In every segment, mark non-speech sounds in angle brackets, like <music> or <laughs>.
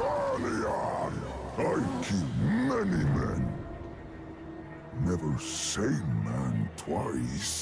Alion, I keep many men. Never same man twice.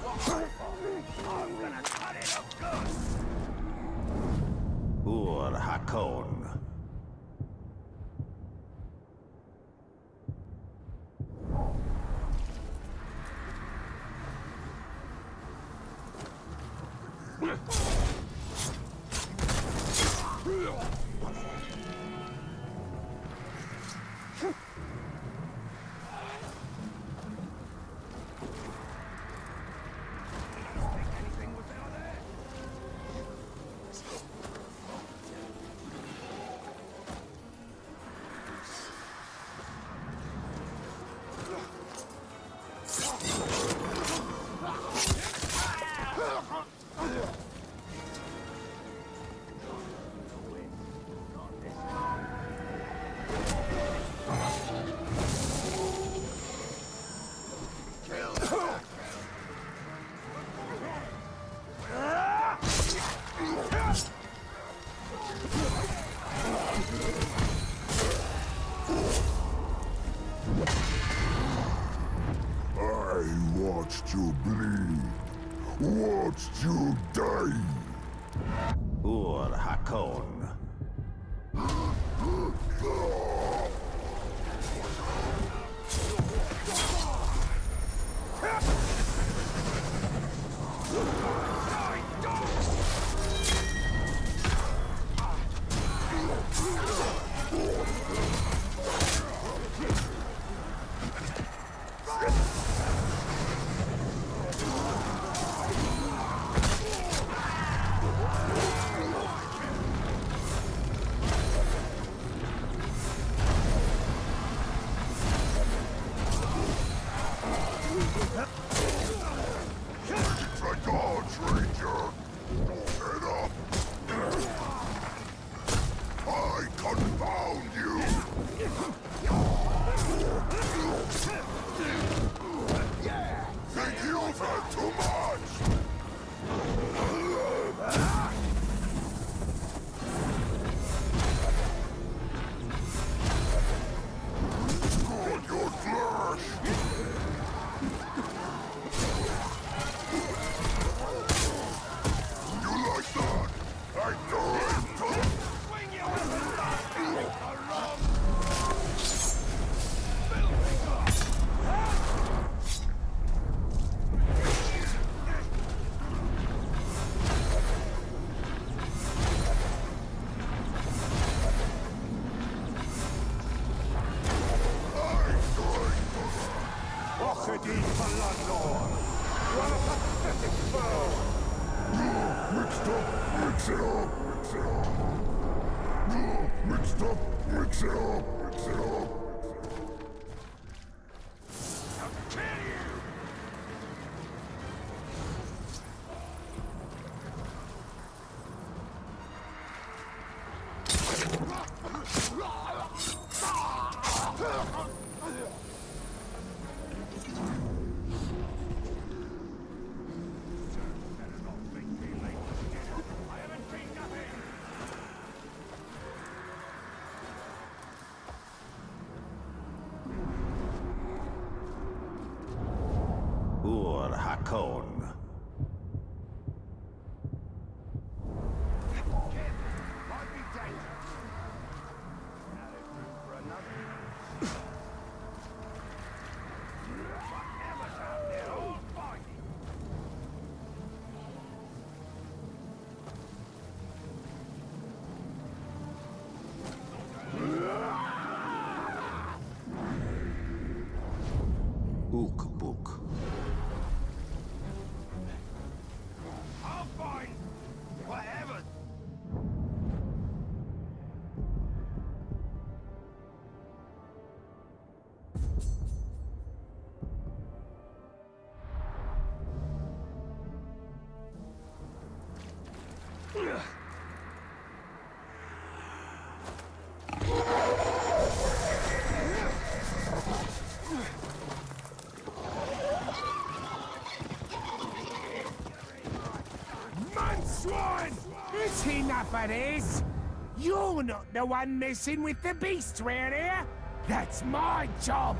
Let's go. Watched you cold. what is? You're not the one messing with the beasts round here. That's my job.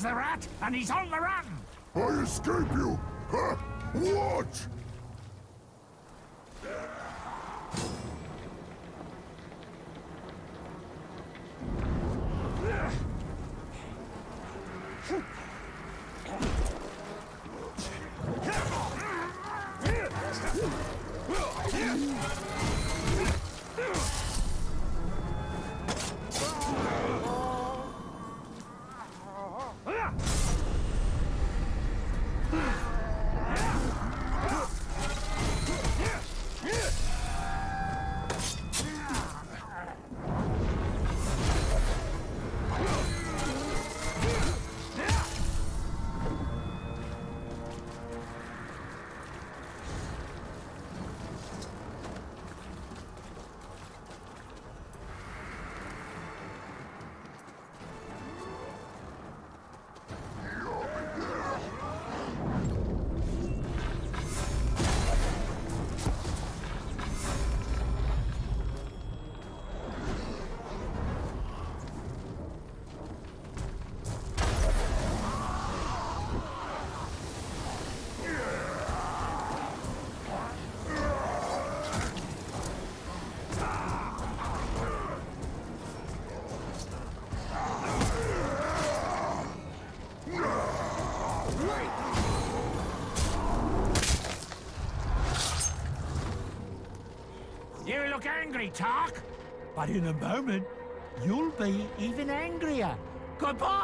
The rat, and he's on the run! I escape you! Ha! Watch! Tark. But in a moment, you'll be even angrier. Goodbye!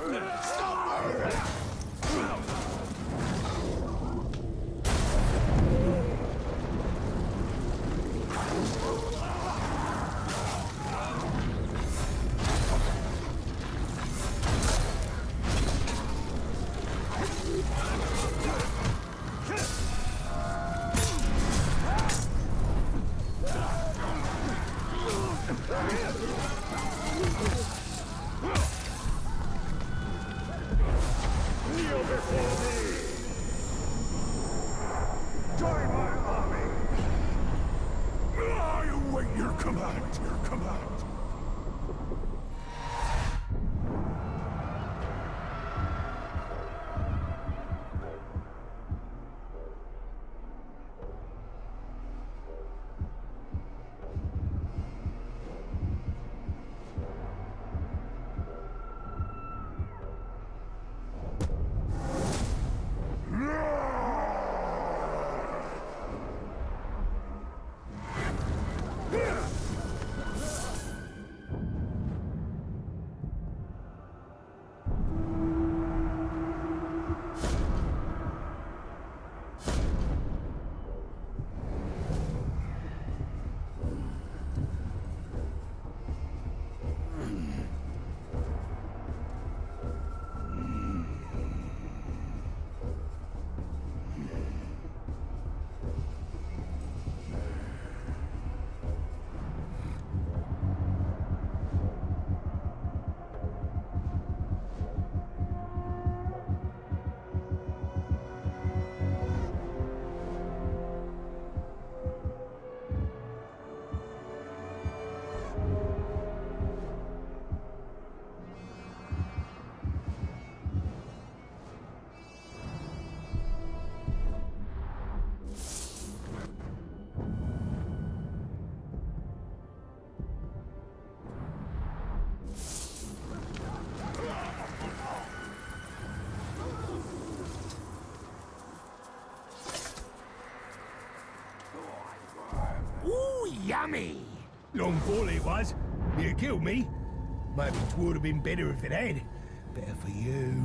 Join Yummy! Long fall it was. You killed me. Maybe it would have been better if it had. Better for you.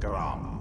Grom.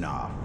enough.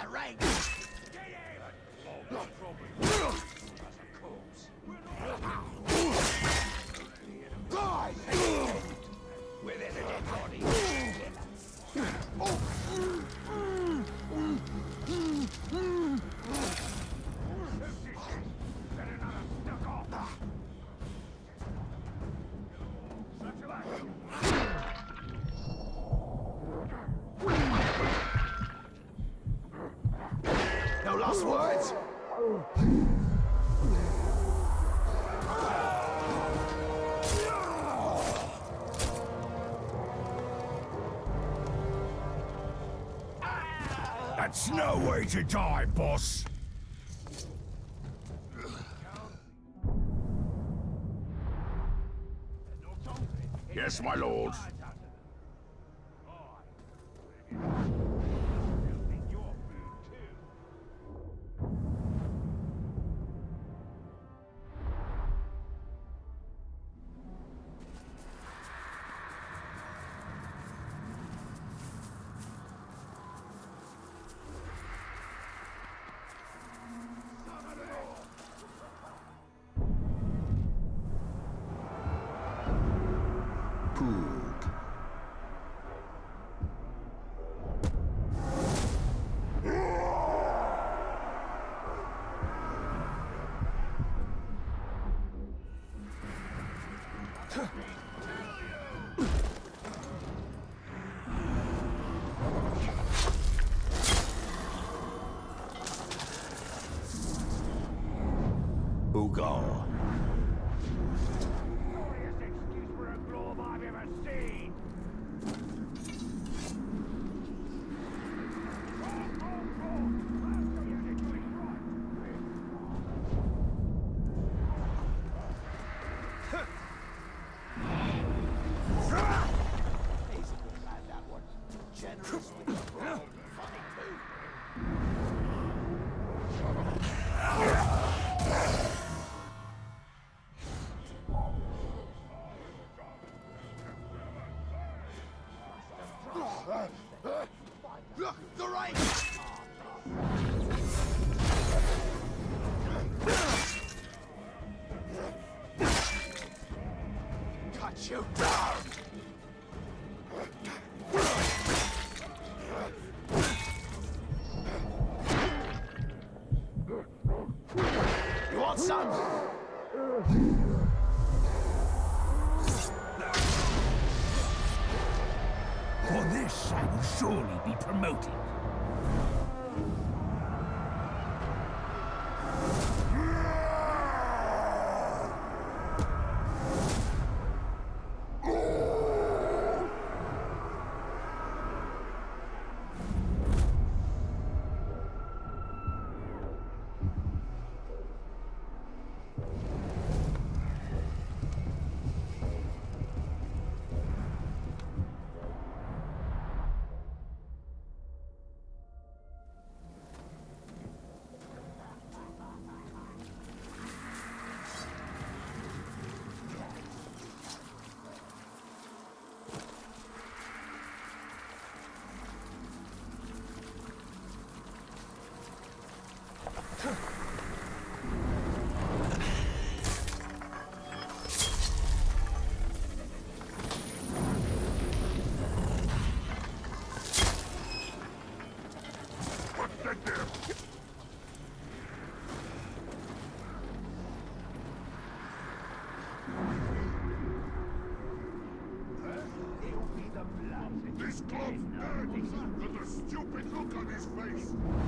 The right. That's no way to die, boss. Yes, my lord. You down! You want some? Look on his face!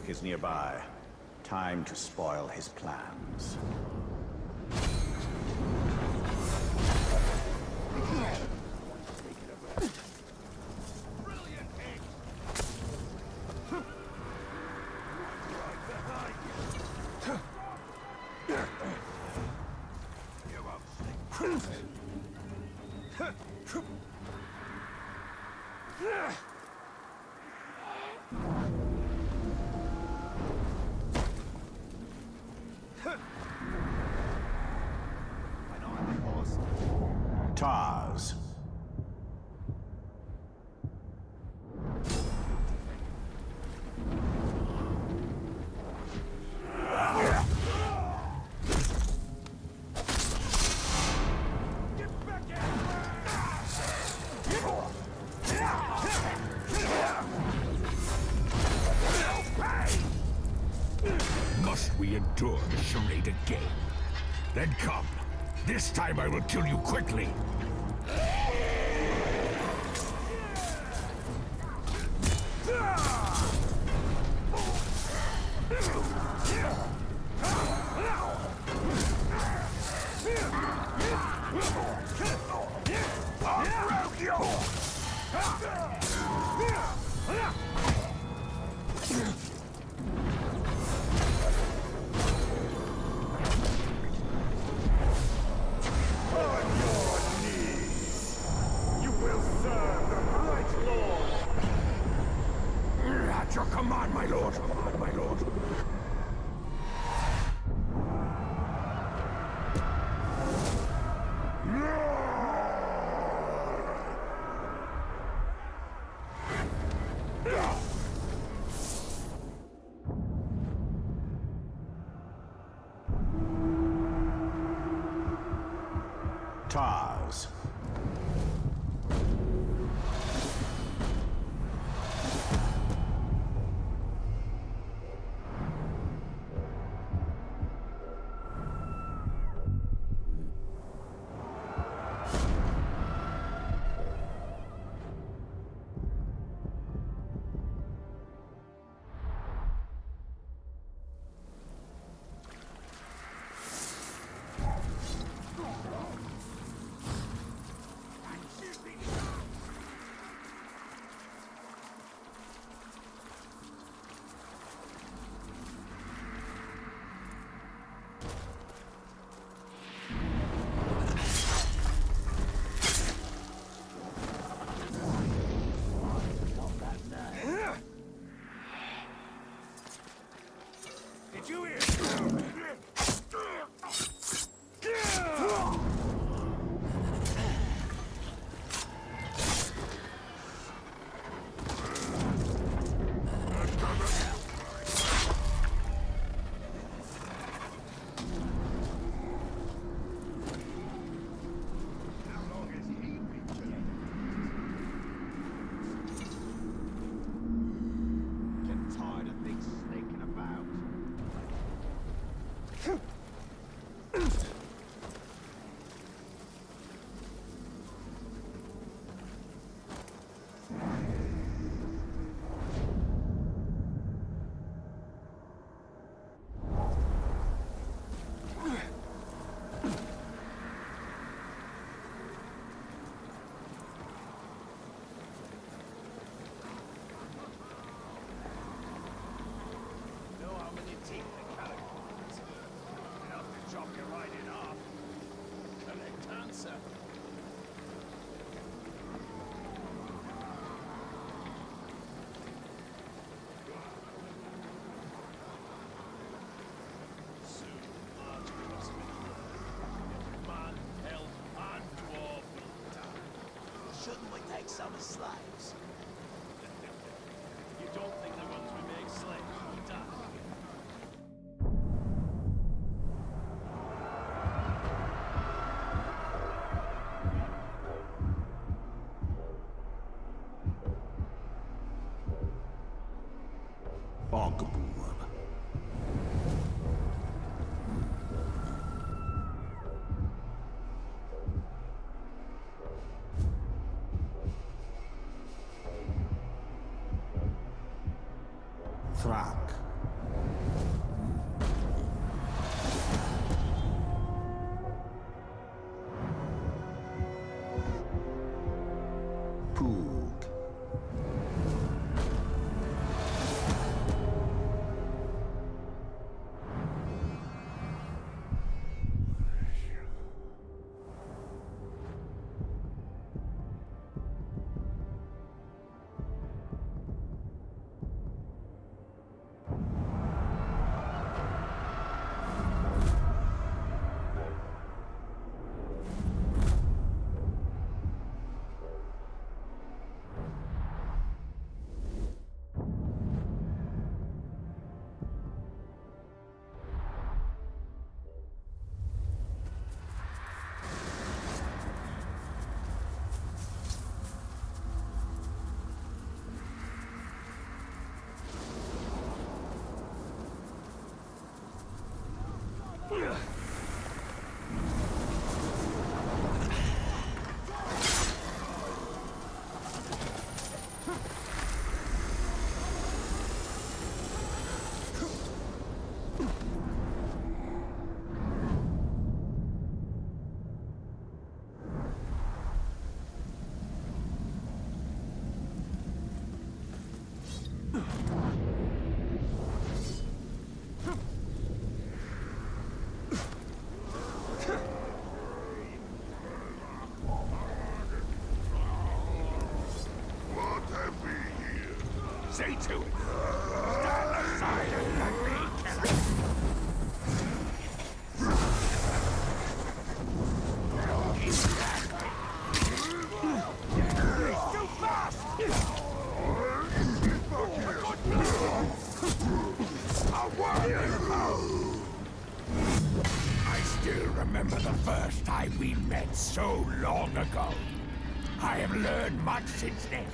York is nearby. Time to spoil his plans. Tars. some slaves. <laughs> you don't think we make slaves, die? Ugh. since then.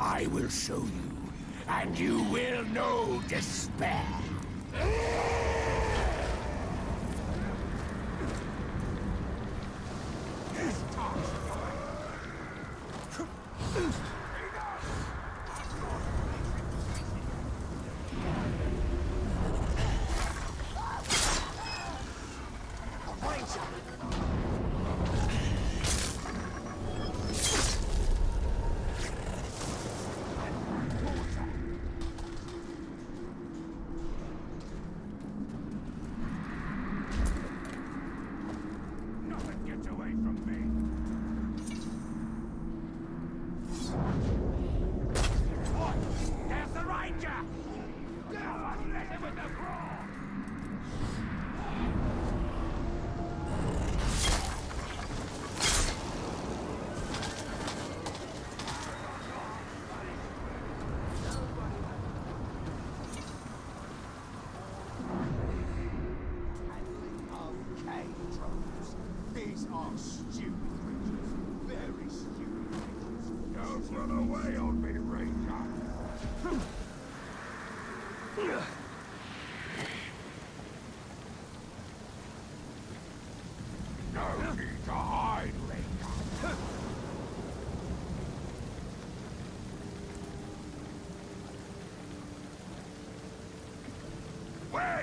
I will show you, and you will know despair.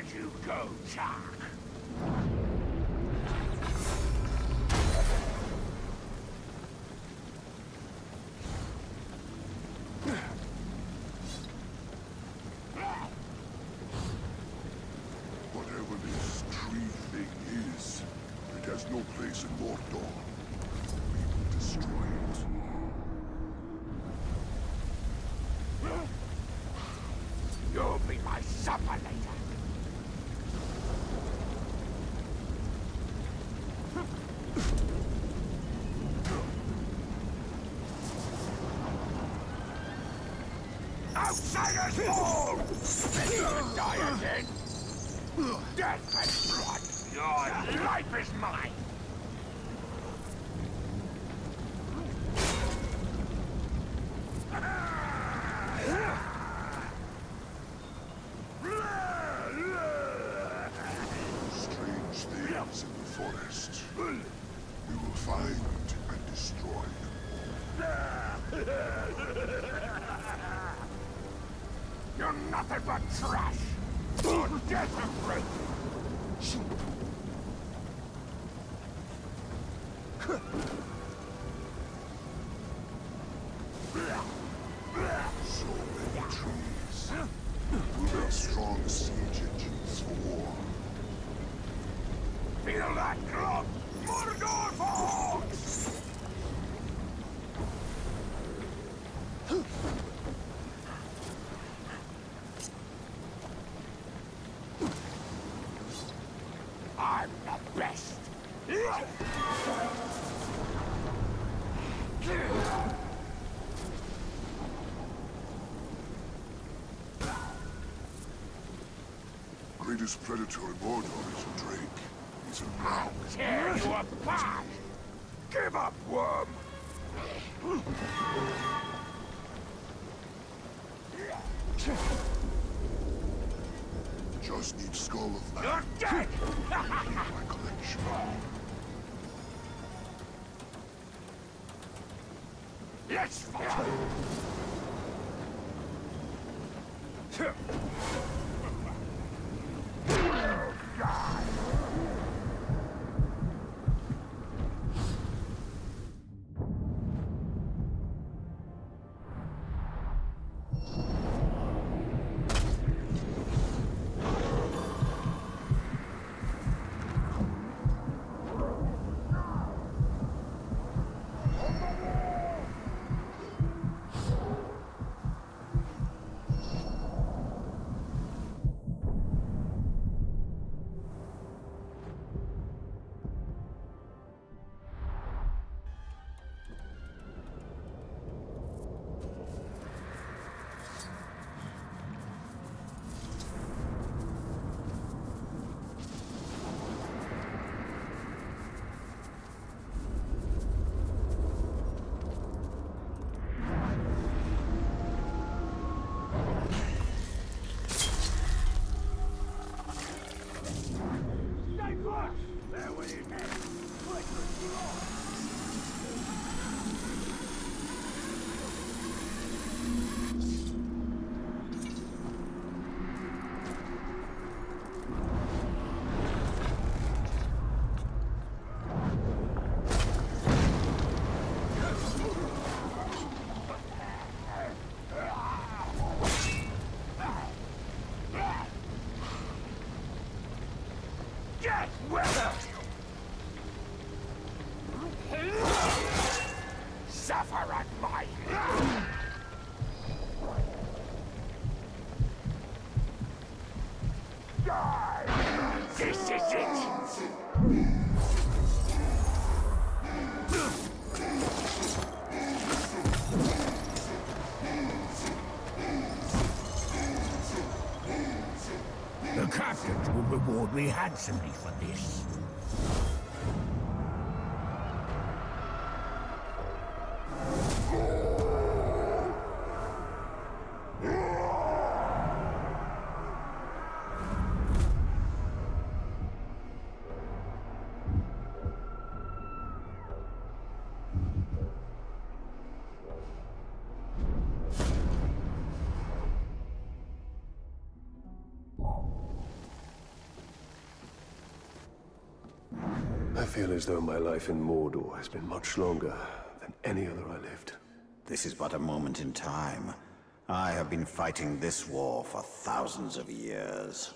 Let you go, Chuck? Outsiders Greatest predator in Mordor is a drake. He's a now. Tear you apart! Give up, worm! Just need skull of man You're dead! my collection. Let's fight! Reward me handsomely for this. Feel as though my life in Mordor has been much longer than any other I lived. This is but a moment in time. I have been fighting this war for thousands of years.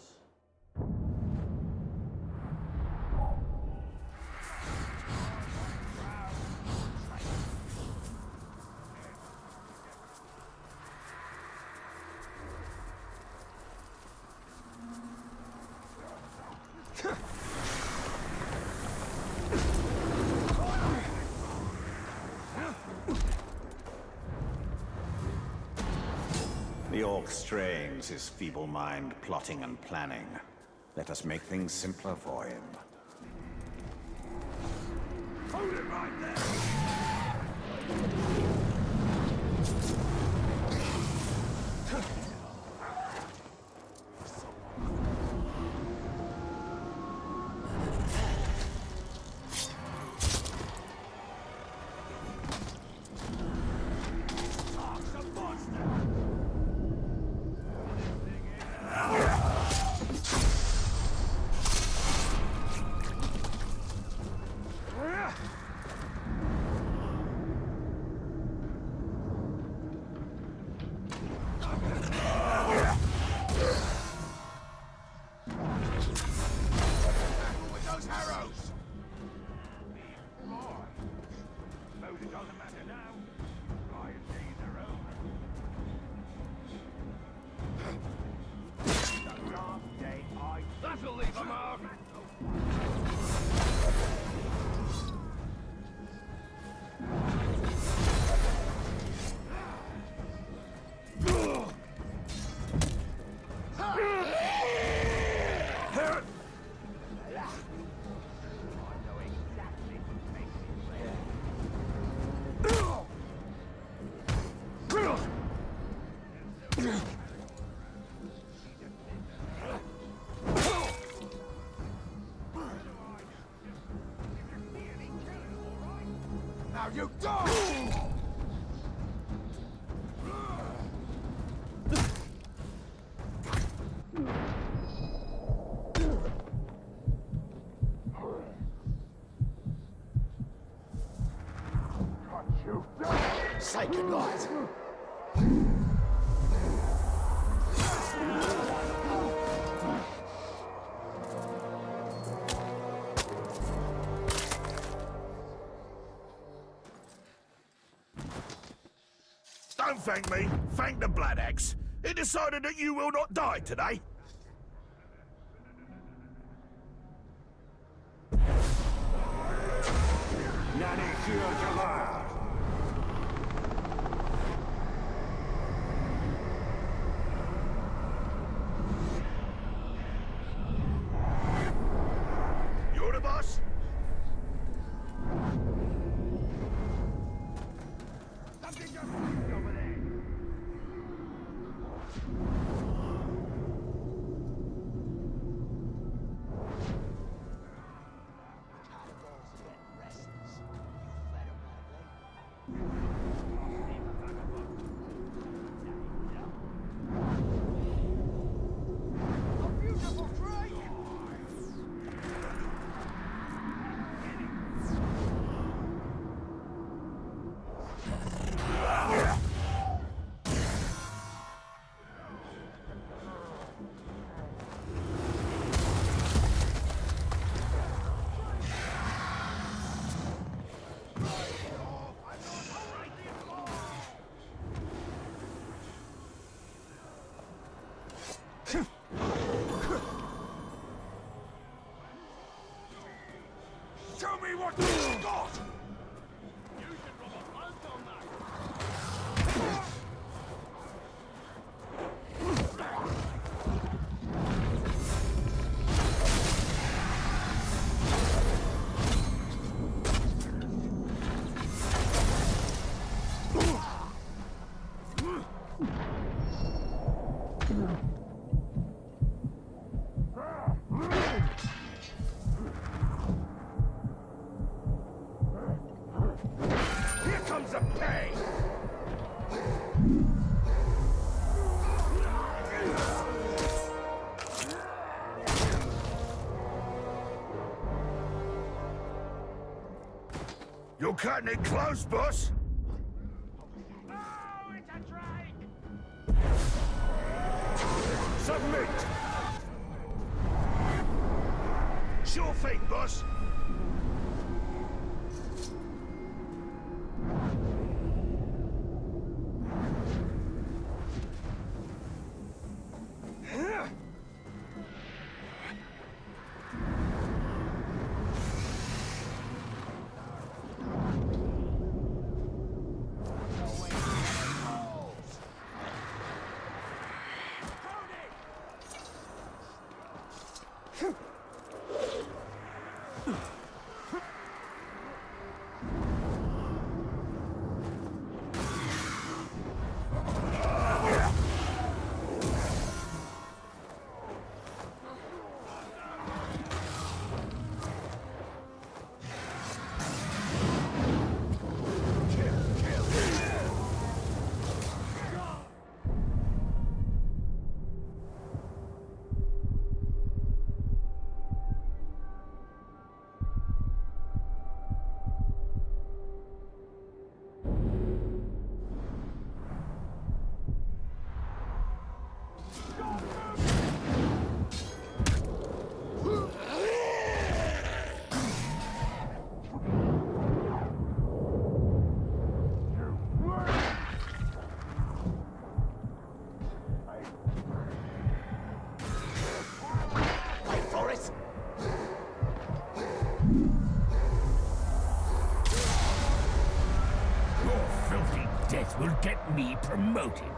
His feeble mind plotting and planning. Let us make things simpler for him. You! Sacred thank me. Thank the Blood Axe. It decided that you will not die today. Cutting it close, boss. Me promoted.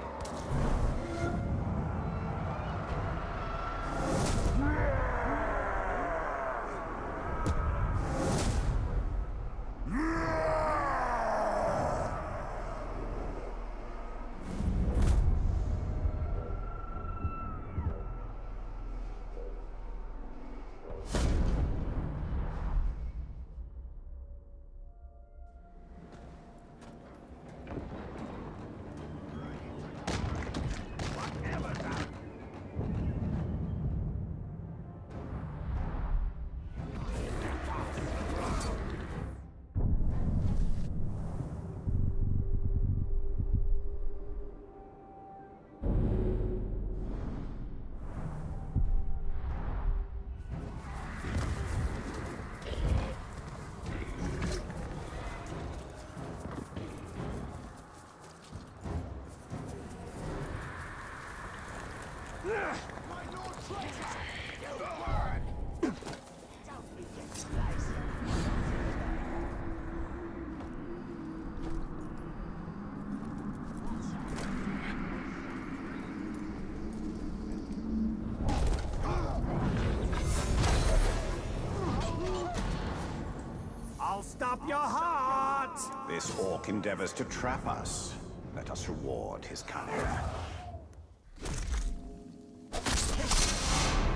Your heart! This orc endeavors to trap us. Let us reward his cunning.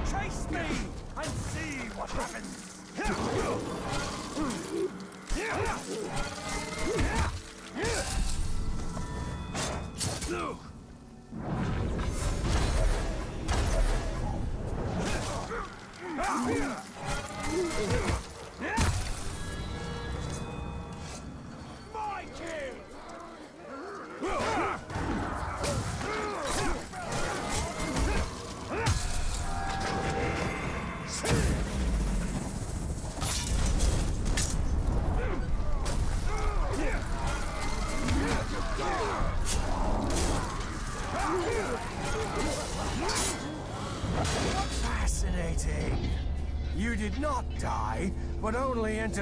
Chase me and see what happens!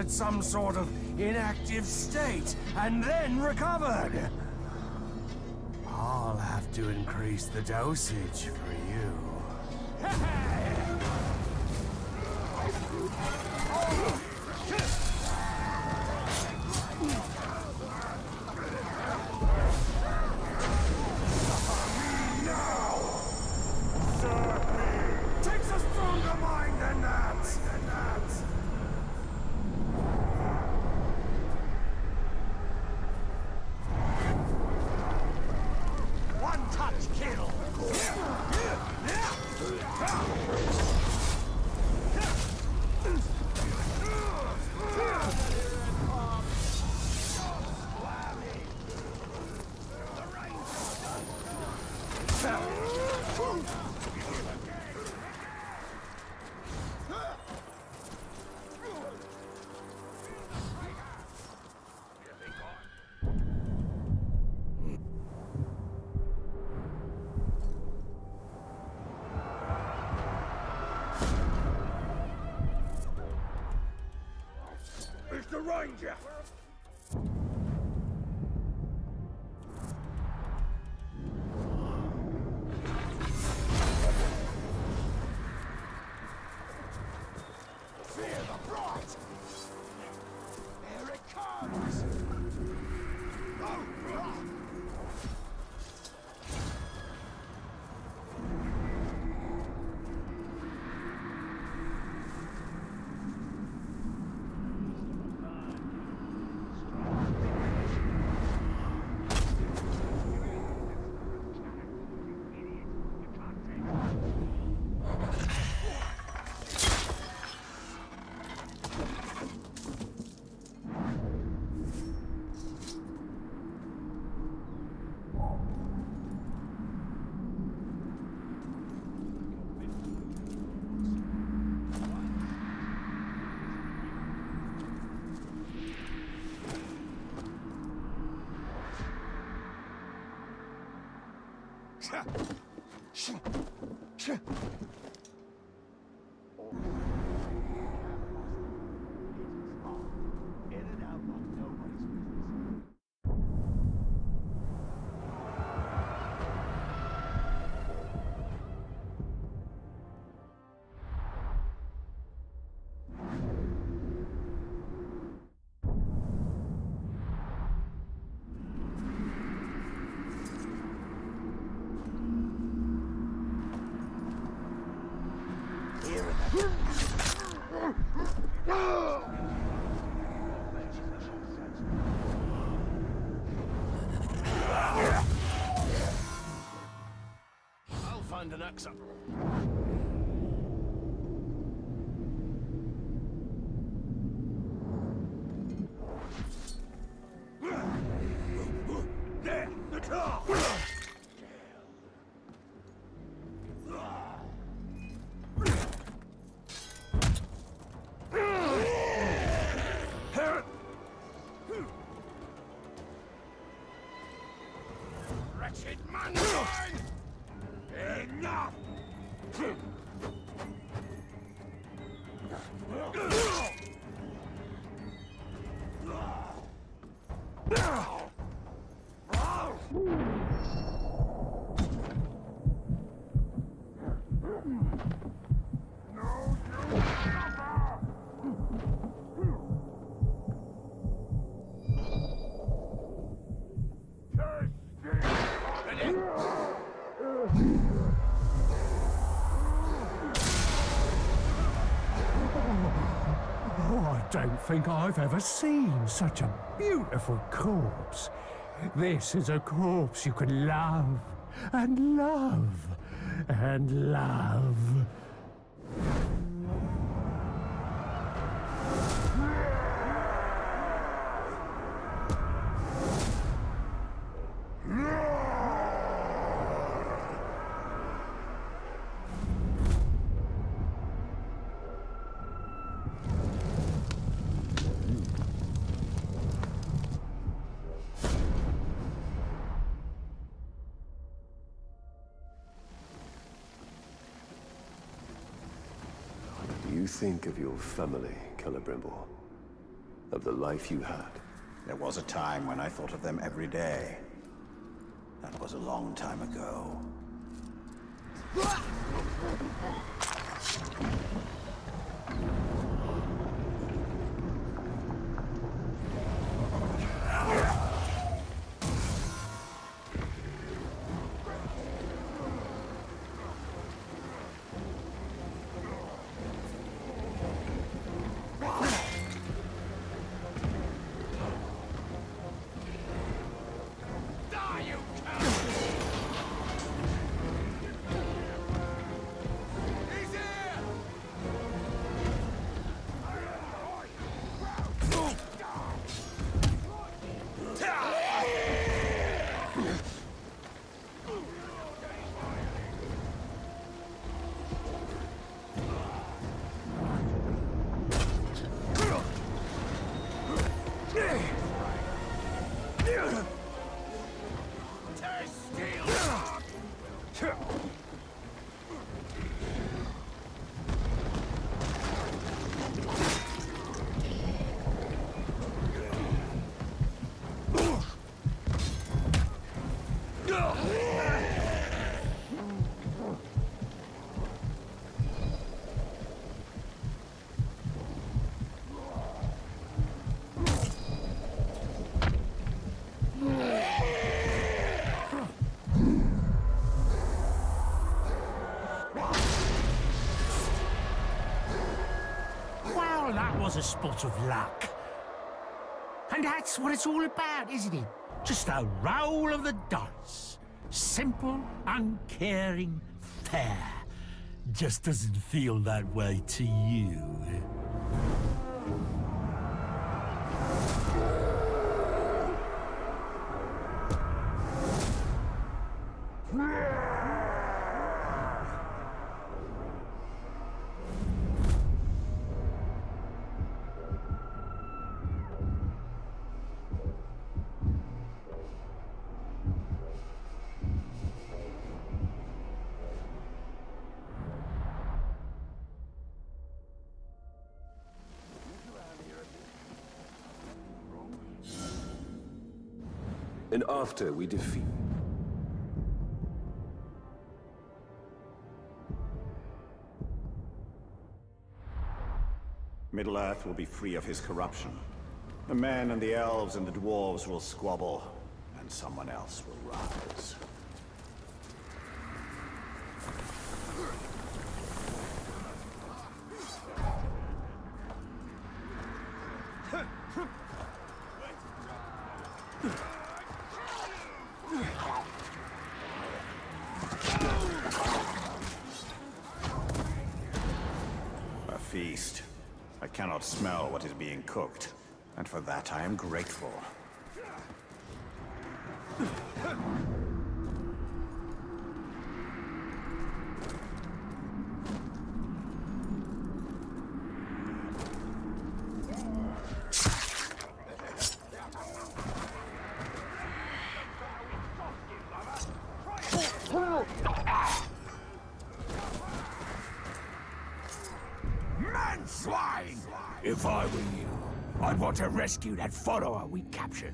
Entered some sort of inactive state and then recovered. I'll have to increase the dosage Mr. Ranger! I'll axe up. Think I've ever seen such a beautiful corpse. This is a corpse you can love and love and love. Think of your family, Celebrimbor? Of the life you had? There was a time when I thought of them every day. That was a long time ago. A spot of luck. And that's what it's all about, isn't it? Just a roll of the dice. Simple, uncaring, fair. Just doesn't feel that way to you. After we defeat... Middle-earth will be free of his corruption. The men and the elves and the dwarves will squabble, and someone else will rise. A feast. I cannot smell what is being cooked, and for that I am grateful. Man swine! If I were you, I'd want to rescue that follower we captured.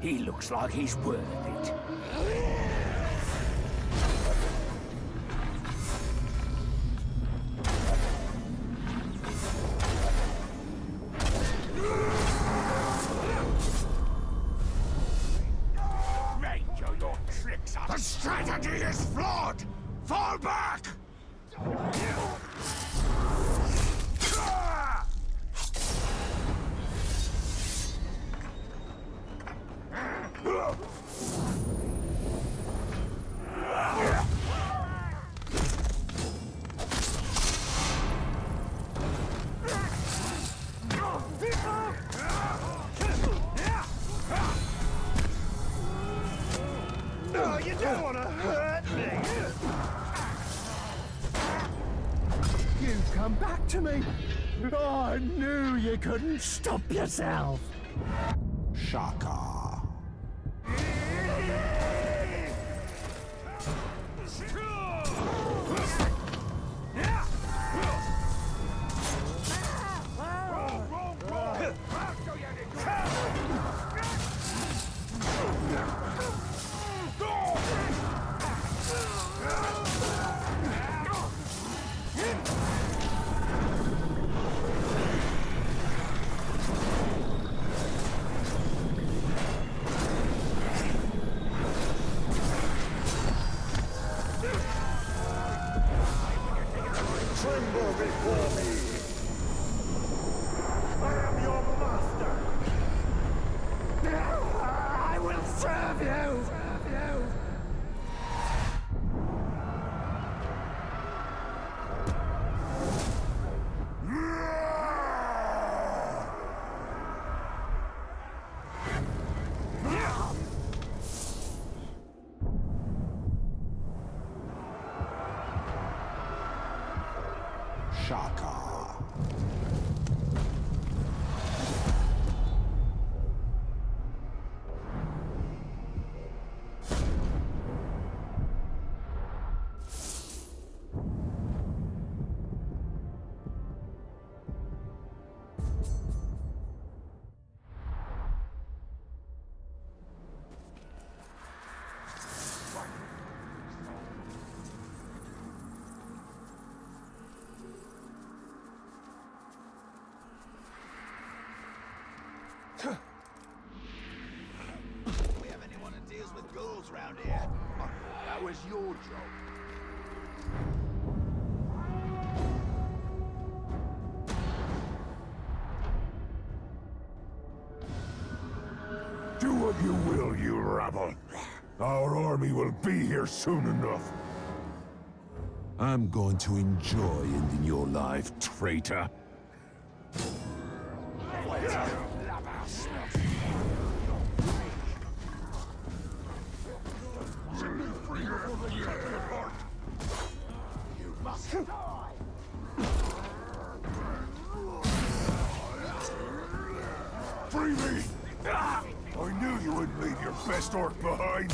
He looks like he's worth it. Yourself. Shaka. With ghouls round here? Oh, that was your job. Do what you will, you rabble. Our army will be here soon enough. I'm going to enjoy ending your life, traitor. Free me! I knew you wouldn't leave your best orc behind!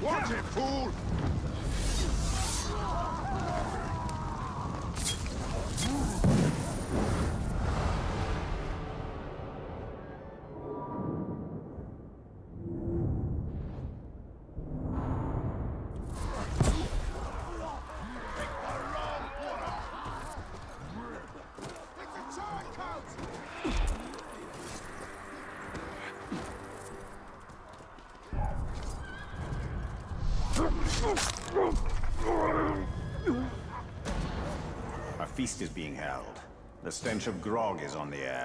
Watch it, fool! Is being held. The stench of grog is on the air.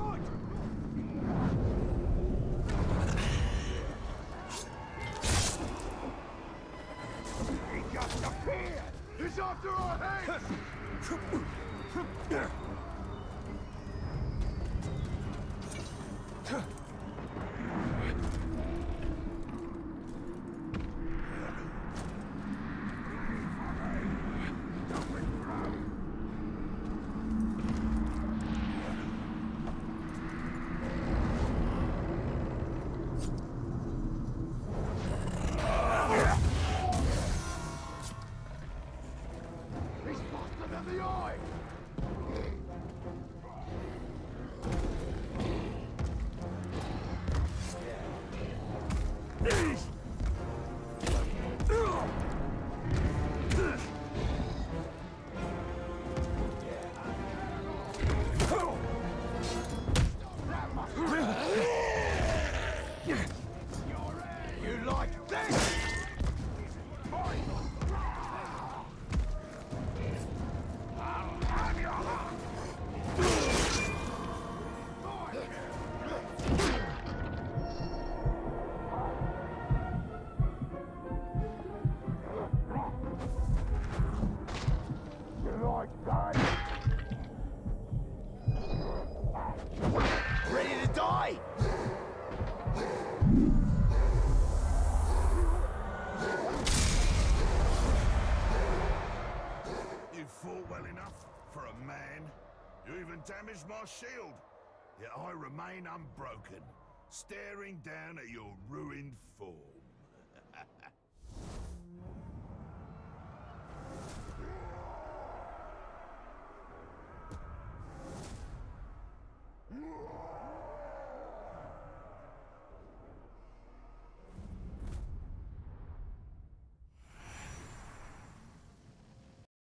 He's my shield. Yet I remain unbroken, staring down